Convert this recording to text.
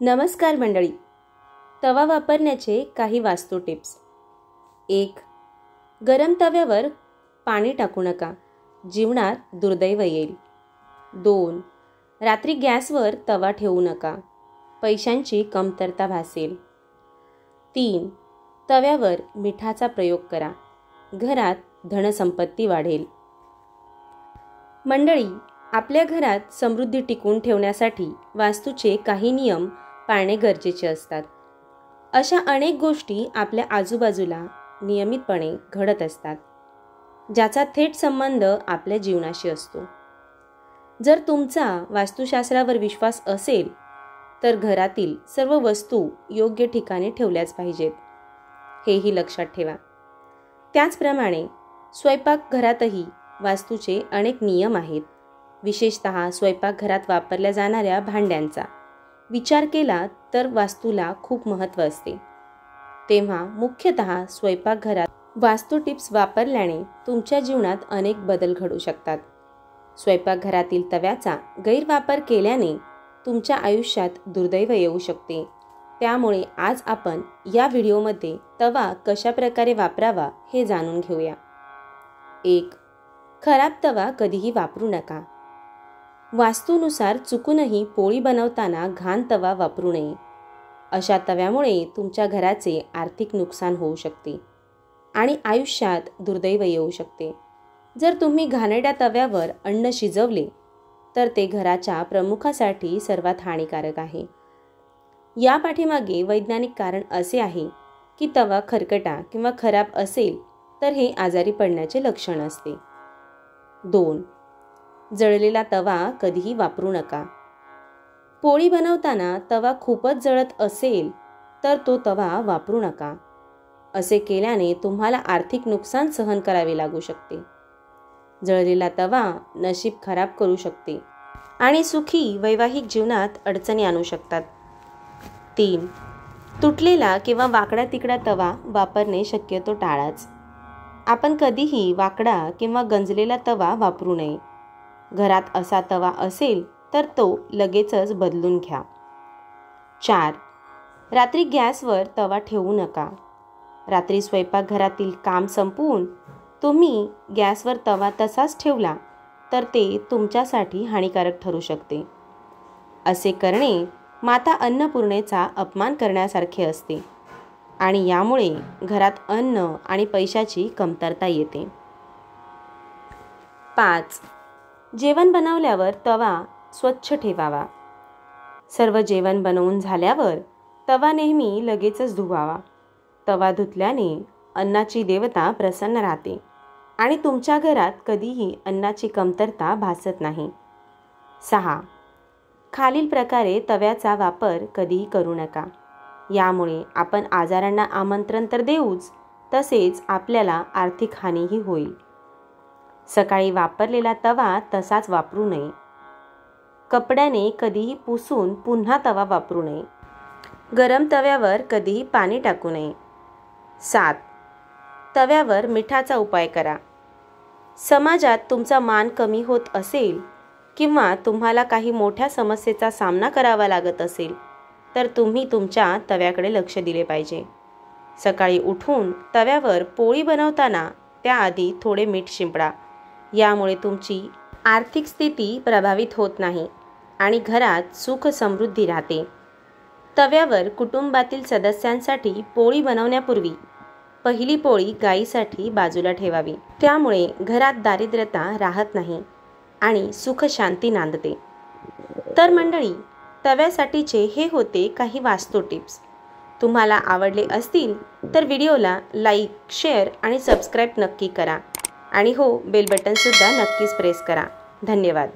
नमस्कार मंडळी. तवा वापरण्याचे काही वास्तू टिप्स. एक गरम तव्यावर पाणी टाकू नका. जीवनात दुर्दैव येईल. दोन रात्री गॅसवर तवा ठेवू नका. पैशांची कमतरता भासेल. तीन तव्यावर मिठाचा प्रयोग करा. घरात धनसंपत्ती वाढेल. मंडळी आपल्या घरात समृद्धी टिकवून ठेवण्यासाठी वास्तूचे काही नियम पाळणे गरजेचे असतात. अशा अनेक गोष्टी आपल्या आजूबाजूला नियमितपणे घडत असतात ज्याचा थेट संबंध आपल्या जीवनाशी असतो. जर तुमचा वास्तुशास्त्रावर विश्वास असेल तर घरातील सर्व वस्तू योग्य ठिकाणी ठेवल्याच पाहिजेत. हेही लक्षात ठेवा. त्याचप्रमाणे स्वयंपाकघरातही वास्तूचे अनेक नियम आहेत. विशेषत स्वयंपाकघरात वापरल्या जाणाऱ्या भांड्यांचा. विचार केला तर वास्तूला खूप महत्त्व असते. तेव्हा मुख्यतः स्वयंपाकघरात वास्तू टिप्स वापरल्याने तुमच्या जीवनात अनेक बदल घडू शकतात. स्वयंपाकघरातील तव्याचा गैरवापर केल्याने तुमच्या आयुष्यात दुर्दैव येऊ शकते. त्यामुळे आज आपण या व्हिडिओमध्ये तवा कशा प्रकारे वापरावा हे जाणून घेऊया. एक खराब तवा कधीही वापरू नका. वास्तूनुसार चुकूनही पोळी बनवताना घाण तवा वापरू नये. अशा तव्यामुळे तुमच्या घराचे आर्थिक नुकसान होऊ शकते आणि आयुष्यात दुर्दैव येऊ शकते. जर तुम्ही घाणेड्या तव्यावर अन्न शिजवले तर ते घराच्या प्रमुखासाठी सर्वात हानिकारक आहे. या पाठीमागे वैज्ञानिक कारण असे आहे की तवा खरकटा किंवा खराब असेल तर हे आजारी पडण्याचे लक्षण असते. दोन जळलेला तवा कधीही वापरू नका. पोळी बनवताना तवा खूपच जळत असेल तर तो तवा वापरू नका. असे केल्याने तुम्हाला आर्थिक नुकसान सहन करावे लागू शकते. जळलेला तवा नशीब खराब करू शकते आणि सुखी वैवाहिक जीवनात अडचणी आणू शकतात. तीन तुटलेला किंवा वाकडा तिकडा तवा वापरणे शक्यतो टाळाच. आपण कधीही वाकडा किंवा गंजलेला तवा वापरू नये. घरात असा तवा असेल तर तो लगेचच बदलून घ्या. चार. रात्री गॅसवर तवा ठेवू नका. रात्री स्वयंपाकघरातील काम संपवून तुम्ही गॅसवर तवा तसाच ठेवला तर ते तुमच्यासाठी हानिकारक ठरू शकते. असे करणे माता अन्नपूर्णेचा अपमान करण्यासारखे असते आणि यामुळे घरात अन्न आणि पैशाची कमतरता येते. पाच. जेवण बनवल्यावर तवा स्वच्छ ठेवावा. सर्व जेवण बनवून झाल्यावर तवा नेहमी लगेचच धुवावा. तवा धुतल्याने अन्नाची देवता प्रसन्न राहते आणि तुमच्या घरात कधीही अन्नाची कमतरता भासत नाही. सहा. खालील प्रकारे तव्याचा वापर कधीही करू नका. यामुळे आपण आजारांना आमंत्रण तर देऊच तसेच आपल्याला आर्थिक हानीही होईल. सकाळी वापरलेला तवा तसाच वापरू नये. कपड्याने कधीही पुसून पुन्हा तवा वापरू नये. गरम तव्यावर कधीही पाणी टाकू नये. सात. तव्यावर मिठाचा उपाय करा. समाजात तुमचा मान कमी होत असेल किंवा तुम्हाला काही मोठ्या समस्येचा सामना करावा लागत असेल तर तुम्ही तुमच्या तव्याकडे लक्ष दिले पाहिजे. सकाळी उठून तव्यावर पोळी बनवताना त्याआधी थोडे मीठ शिंपडा. यामुळे तुमची आर्थिक स्थिती प्रभावित होत नाही आणि घरात सुख समृद्धी राहते. तव्यावर कुटुंबातील सदस्यांसाठी पोळी बनवण्यापूर्वी पहिली पोळी गाईसाठी बाजूला ठेवावी. त्यामुळे घरात दारिद्र्यता राहत नाही आणि सुख शांती नांदते. तर मंडळी तव्यासाठीचे हे होते काही वास्तू टिप्स. तुम्हाला आवडले असतील तर व्हिडिओला लाईक शेअर आणि सबस्क्राईब नक्की करा. आणि हो बेल बटनसुद्धा नक्कीच प्रेस करा. धन्यवाद.